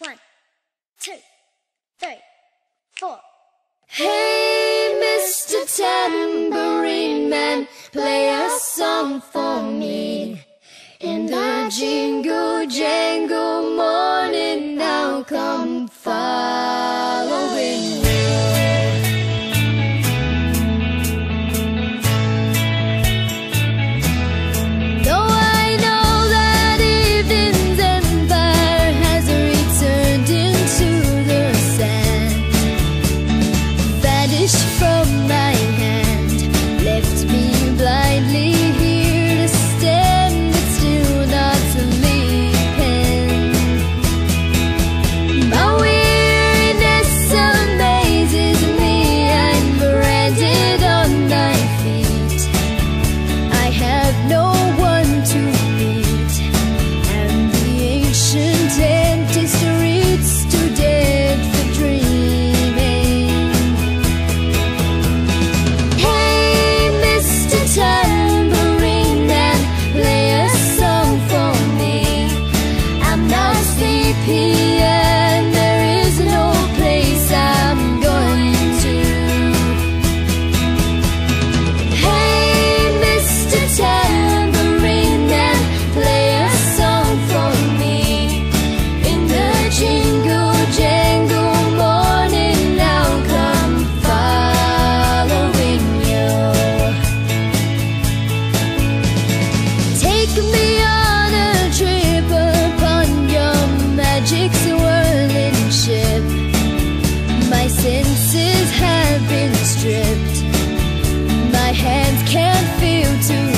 One, two, three, four. Hey, Mr. Tambourine Man, play a song for me. In the stripped. My hands can't feel to